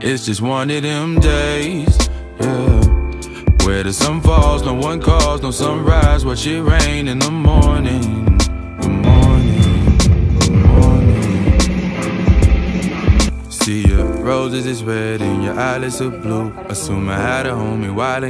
It's just one of them days, yeah. Where the sun falls, no one calls, no sunrise, watch it rain in the morning. The morning, the morning. See your roses is red and your eyelids are blue. Assume I had a homie while